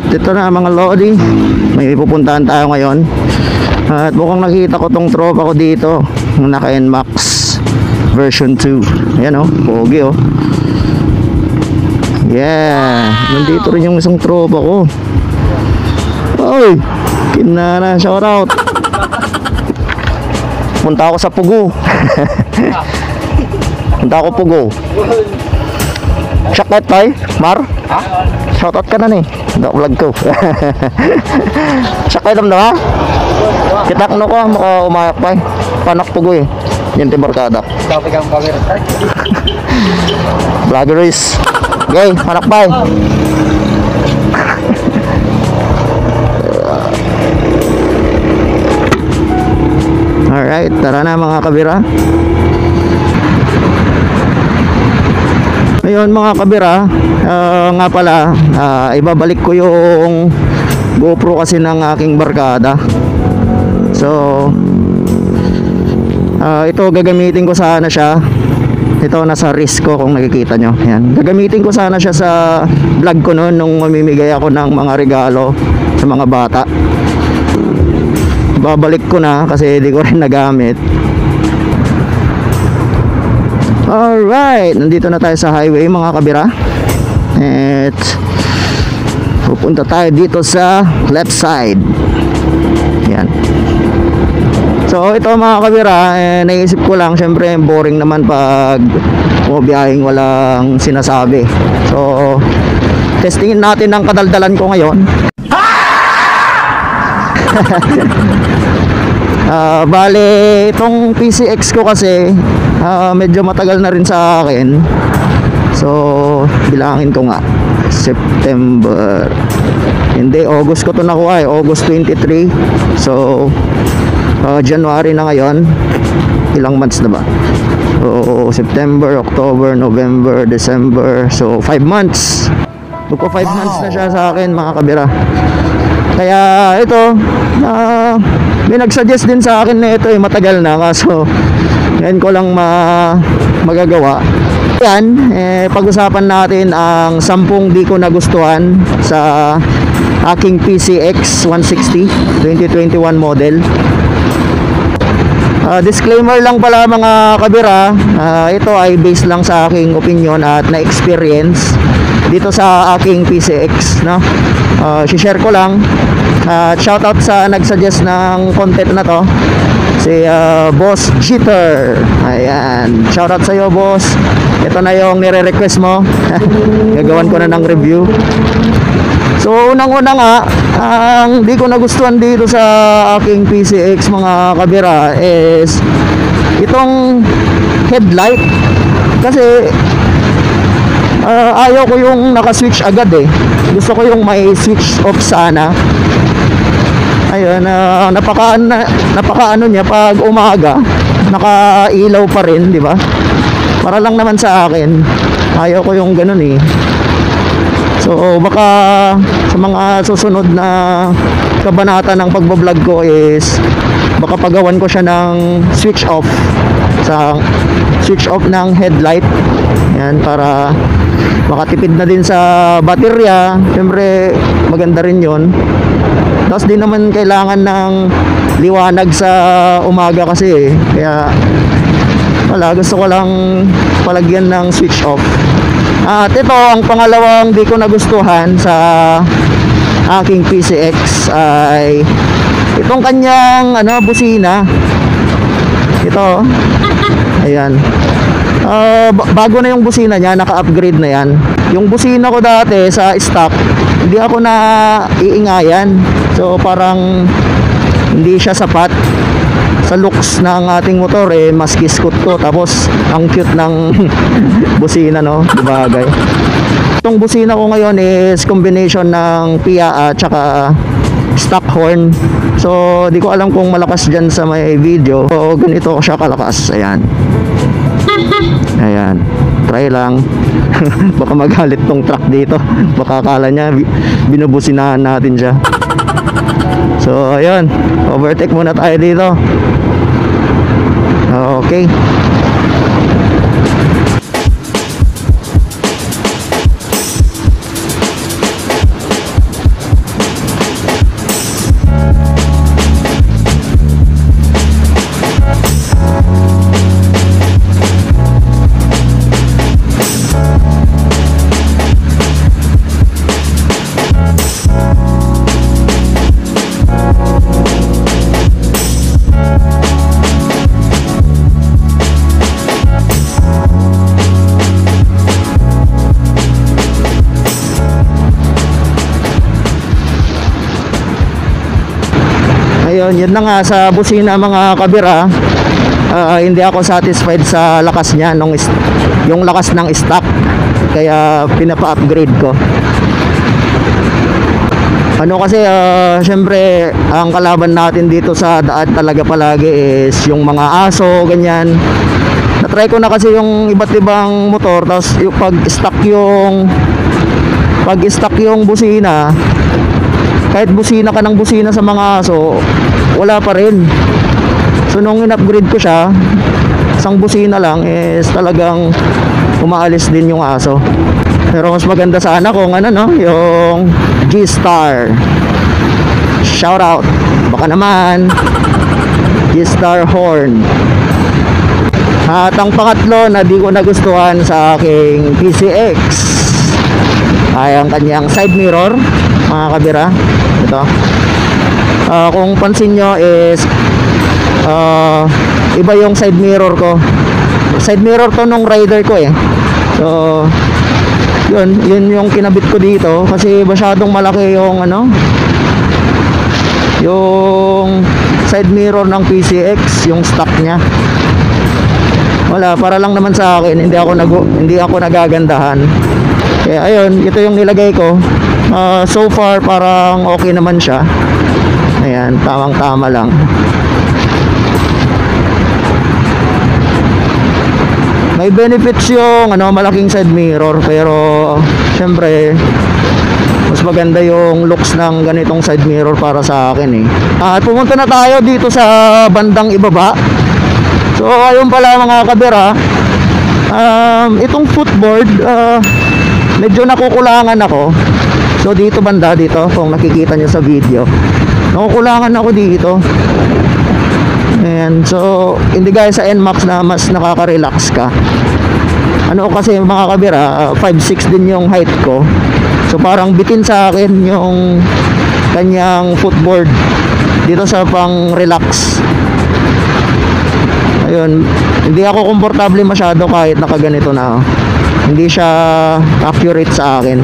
Alright, ito na mga Lodi. May pupuntahan tayo ngayon. At mukhang nakita ko tong tropa ko dito. Naka NMAX version 2. Ayan oh, pogi oh. Yeah, nandito rin yung isang tropa ko. Oy, kinana, shout out. Punta ako sa Pugo. Punta ako Pugo. Shoutout tayo, Mar? Ha? Shoutout ka na ni. Dok vlog ko. Shoutout dam ha? Kita ko ko maka umayak pa. eh. Panak Pugo eh. Yan ti barkada. Dapat kang camera. Vloggeries. Okay, panak pa. eh. Alright, tara na mga kabira. Ngayon mga kabira, ah, nga pala, ah, ibabalik ko yung GoPro kasi ng aking barkada. So, ah, ito gagamitin ko sana siya. Ito nasa risk ko kung nakikita nyo. Yan. Gagamitin ko sana siya sa vlog ko noon nung mamimigay ako ng mga regalo sa mga bata. Babalik ko na kasi hindi ko rin nagamit. Alright, nandito na tayo sa highway mga kabira. At pupunta tayo dito sa left side. Yan. So ito mga kabira, eh, naisip ko lang, syempre boring naman pag bumabiyahing walang sinasabi. So testingin natin ang kadaldalan ko ngayon. Ah, bale, itong PCX ko kasi ah, medyo matagal na rin sa akin. So, bilangin ko nga. September. Hindi, August ko to nakuha eh. August 23. So, ah, January na ngayon. Ilang months na ba? So, September, October, November, December. So, 5 months. Magpo 5 months na siya sa akin mga kabira. Kaya ito, ah, may nagsuggest din sa akin na ito eh, matagal na kaso ngayon ko lang ma magagawa. Yan, eh, pag-usapan natin ang 10 di ko nagustuhan sa aking PCX 160 2021 model. Ah, disclaimer lang pala mga kabira, ah, ito ay based lang sa aking opinion at na-experience dito sa aking PCX, no? Ah, share ko lang. At shoutout sa nag-suggest ng content na to. Si ah, Boss Cheater. Ayan. Shoutout sa iyo, boss. Ito na yung nire-request mo. Gagawan ko na ng review. So unang-una nga, ang di ko nagustuhan dito sa aking PCX mga kabira is itong headlight. Kasi ah, ayaw ko yung naka-switch agad eh. Gusto ko yung may switch off sana. Ayun, ah, napaka na, niya pag umaga, nakailaw pa rin, di ba? Para lang naman sa akin. Ayaw ko yung ganun eh. So baka sa mga susunod na kabanata ng pagbablog ko is baka pagawan ko siya ng switch off sa switch off ng headlight. Yan para makatipid na din sa baterya. Siyempre maganda rin 'yon. Tapos di naman kailangan ng liwanag sa umaga kasi eh. Kaya wala, gusto ko lang palagyan ng switch off. At ito ang pangalawang di ko nagustuhan sa aking PCX ay itong kanyang ano busina. Ito. oh. Ayan. Ah, ba- bago na yung busina niya, naka-upgrade na yan. Yung busina ko dati sa stock, hindi ako na iingayan. So parang hindi siya sapat sa looks ng ating motor eh mas kiskot ko tapos ang cute ng busina no? Bagay itong busina ko ngayon is combination ng Pia at saka stock horn so di ko alam kung malakas dyan sa may video. So ganito siya kalakas. Ayan. Ayan. Try lang. Baka magalit tong truck dito. Baka akala niya bi- binubusinahan natin siya So, ayun. Overtake muna tayo dito. Okay. Ayun, yun na nga sa busina mga kabira. ah, hindi ako satisfied sa lakas niya nung yung lakas ng stock. Kaya pinapa-upgrade ko. Ano kasi, ah, syempre, ang kalaban natin dito sa daan talaga palagi is yung mga aso, ganyan. Na-try ko na kasi yung iba't ibang motor, tapos yung pag-stock yung pag-stock yung busina, kahit busina ka ng busina sa mga aso, wala pa rin. So nung in-upgrade ko siya, isang busina lang is talagang umaalis din yung aso. Pero mas maganda sana kung ano no, yung G-Star. Shout out. Baka naman. G-Star horn. At ang pangatlo na di ko nagustuhan sa aking PCX ay ang kanyang side mirror mga kabira ito Ah, kung pansin nyo is ah, iba yung side mirror ko. Side mirror to nung rider ko eh. So yun yun yung kinabit ko dito kasi masyadong malaki yung ano yung side mirror ng PCX yung stock niya. Wala para lang naman sa akin hindi ako nag hindi ako nagagandahan. Kaya ayun ito yung nilagay ko. Ah, so far parang okay naman siya ayan tamang tama lang. May benefits yung ano malaking side mirror pero syempre mas maganda yung looks ng ganitong side mirror para sa akin eh. At pumunta na tayo dito sa bandang ibaba. So ayun pala mga kabira. Um, Itong footboard uh, Medyo nakukulangan ako. So dito banda dito Kung nakikita nyo sa video Nakukulangan ako dito. And so Hindi gaya sa NMAX na mas nakaka-relax ka. Ano kasi mga kabira uh, 5'6 din yung height ko. So parang bitin sa akin yung Kanyang footboard Dito sa pang relax ayun hindi ako komportable masyado kahit nakaganito na hindi siya accurate sa akin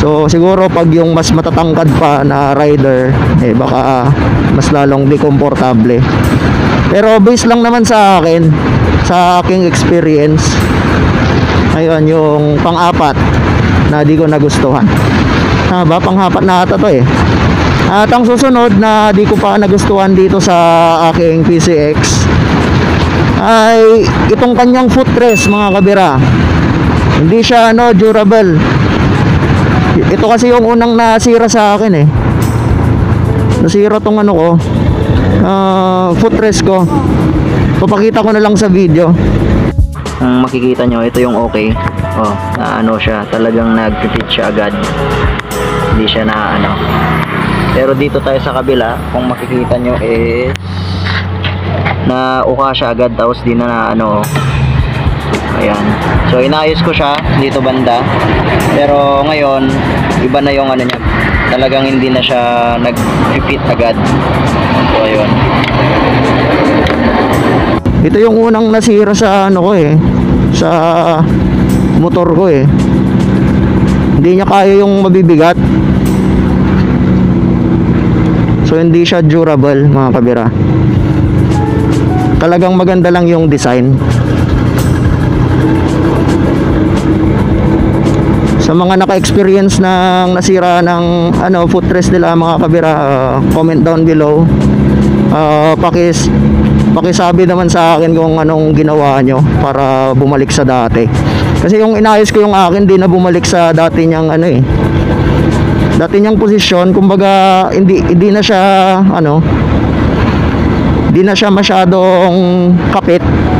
so siguro pag yung mas matatangkad pa na rider eh baka mas lalong di komportable pero based lang naman sa akin sa aking experience ayun yung pang-apat na di ko nagustuhan haba pang-apat na ata to eh at ang susunod na di ko pa nagustuhan dito sa aking PCX ay itong kanyang footrest mga kabira. Hindi siya ano durable. Ito kasi yung unang nasira sa akin eh. Nasira tong ano ko. ah, footrest ko. Papakita ko na lang sa video. Kung makikita nyo, ito yung okay. Oh, na ano siya, talagang nag-fit siya agad. Hindi siya na ano. Pero dito tayo sa kabila, kung makikita nyo is na uka siya agad tapos di na, na ano ayan so inayos ko siya dito banda pero ngayon iba na yung ano niya talagang hindi na siya nag-fit agad so ayun Ito yung unang nasira sa ano ko eh. Sa motor ko eh. Hindi niya kaya yung mabibigat. So hindi siya durable mga kabira. Talagang maganda lang yung design. Sa mga naka-experience ng nasira ng ano footrest nila mga kabira, uh, comment down below. Uh, pakis pakisabi naman sa akin kung anong ginawa nyo para bumalik sa dati. Kasi yung inayos ko yung akin, di na bumalik sa dati niyang ano eh. Dati niyang posisyon, kumbaga hindi hindi na siya ano, hindi na siya masyadong kapit.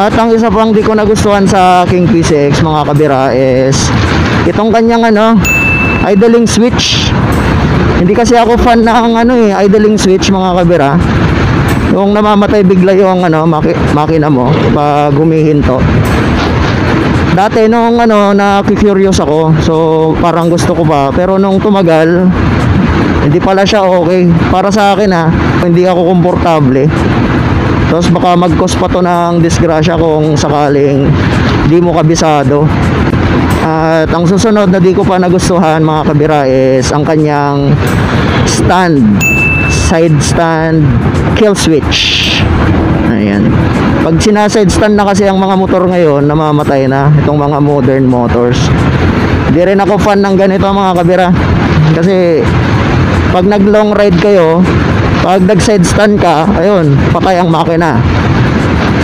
At ang isa pang di ko nagustuhan sa King PCX mga kabira is itong kanyang ano, idling switch. Hindi kasi ako fan ng ano eh, idling switch mga kabira. Yung namamatay bigla yung ano, maki, makina mo pag humihinto. Dati nung ano, na curious ako, so parang gusto ko pa. Pero nung tumagal, hindi pala siya okay. Para sa akin ha, hindi ako komportable. Tapos baka mag-cause pa to ng disgrasya kung sakaling di mo kabisado. At ang susunod na di ko pa nagustuhan mga kabira is ang kanyang stand, side stand, kill switch. Ayan. Pag sinaside stand na kasi ang mga motor ngayon, namamatay na itong mga modern motors. Di rin ako fan ng ganito mga kabira. Kasi pag nag long ride kayo, pag nag side stand ka, ayun, patay ang makina.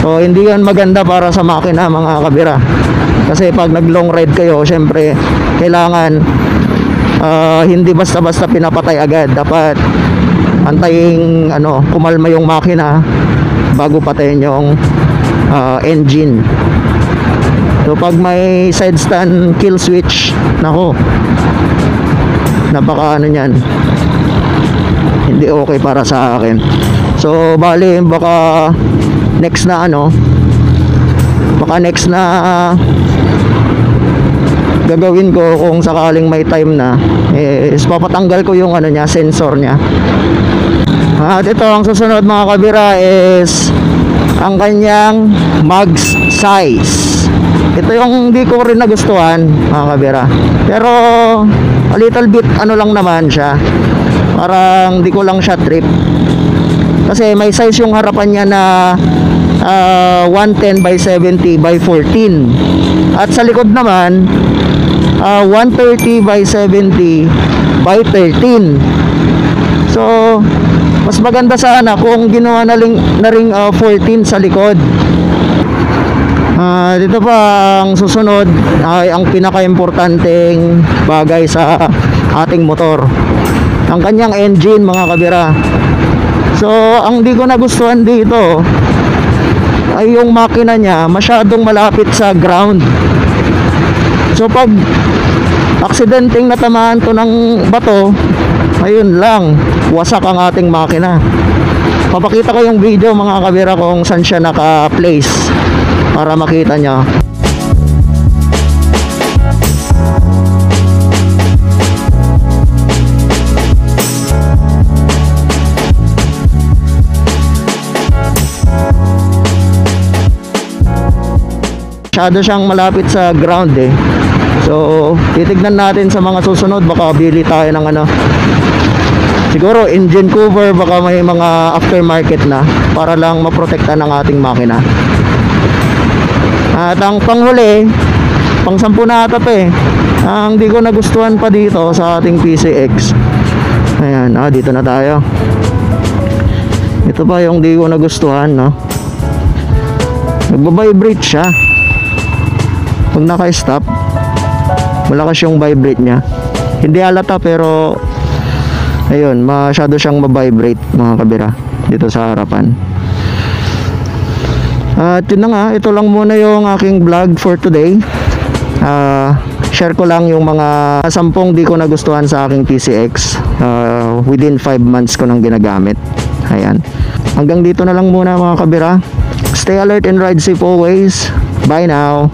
So hindi yan maganda para sa makina mga kabira. Kasi pag nag long ride kayo, syempre kailangan ah, hindi basta-basta pinapatay agad. Dapat antayin ano, kumalma yung makina bago patayin yung ah, engine. So pag may side stand kill switch, nako. Napaka ano niyan. Hindi okay para sa akin. So bali baka next na ano baka next na gagawin ko kung sakaling may time na is papatanggal ko yung ano niya sensor niya. At ito ang susunod mga kabira is ang kanyang mags size. Ito yung hindi ko rin nagustuhan mga kabira. Pero a little bit ano lang naman siya parang di ko lang siya trip. Kasi may size yung harapan niya na ah, 110 by 70 by 14 at sa likod naman ah, 130 by 70 by 13 so mas maganda sana kung ginawa na, ling, na ring ah, 14 sa likod. Ah, dito pa ang susunod ay ang pinaka-importanteng bagay sa ating motor. Ang kanyang engine mga kabira. So, ang di ko nagustuhan dito ay yung makina niya masyadong malapit sa ground. So, pag aksidenteng natamaan to ng bato, ayun lang, wasak ang ating makina. Papakita ko yung video mga kabira kung saan siya naka-place para makita nyo. Masyado siyang malapit sa ground eh. So, titignan natin sa mga susunod baka bili tayo ng ano. Siguro engine cover baka may mga aftermarket na para lang maprotekta ng ating makina. At ang panghuli, pang sampu na ata to eh. Ang di ko nagustuhan pa dito sa ating PCX. Ayan, ah, dito na tayo. Ito pa yung di ko nagustuhan, no? Nagbabibrate siya. Pag naka-stop, malakas yung vibrate niya. Hindi halata pero ayun, masyado siyang mabibrate mga kabira dito sa harapan. At yun na nga, ito lang muna yung aking vlog for today. Ah, share ko lang yung mga sampung di ko nagustuhan sa aking PCX. Ah, within 5 months ko nang ginagamit. Ayan. Hanggang dito na lang muna mga kabira. Stay alert and ride safe always. Bye now.